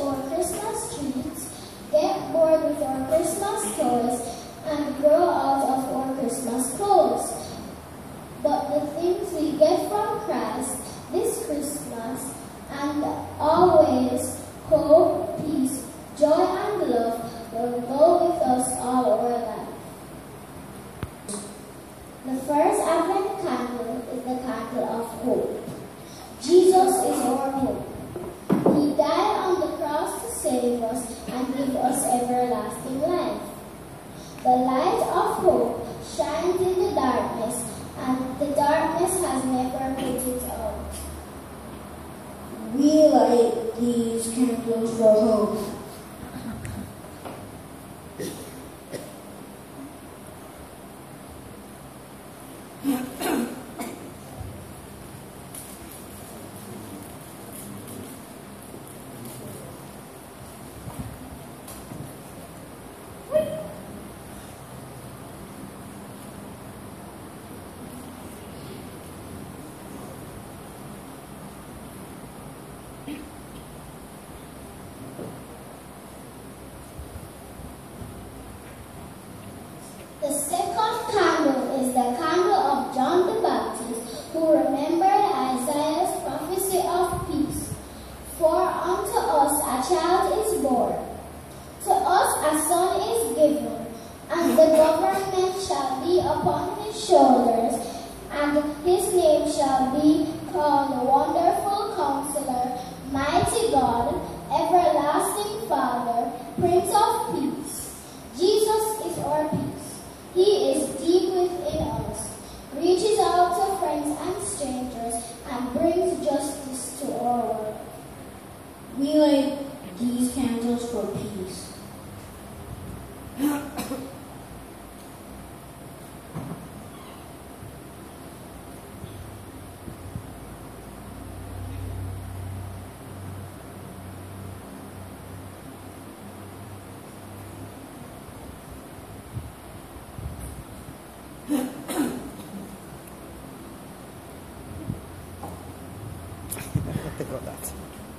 for Christmas treats, get bored with our Christmas toys, and grow out of our Christmas clothes. But the things we get from Christ this Christmas and always hope, peace, joy, and love will go with us all our life. The first Advent candle is the candle of hope. Jesus is our hope. He died on the cross to save us and give us everlasting life. The light of hope shines in the darkness, and the darkness has never put it out. We light these candles for hope. The second candle is the candle of John the Baptist, who remembered Isaiah's prophecy of peace. For unto us a child is born, to us a son is given, and the government shall be upon his shoulders, and his name shall be called Wonderful Counselor, Mighty God, Everlasting Father, Prince of Peace. Jesus is our peace. He is deep within us, reaches out to friends and strangers, and brings justice to world. We Grazie.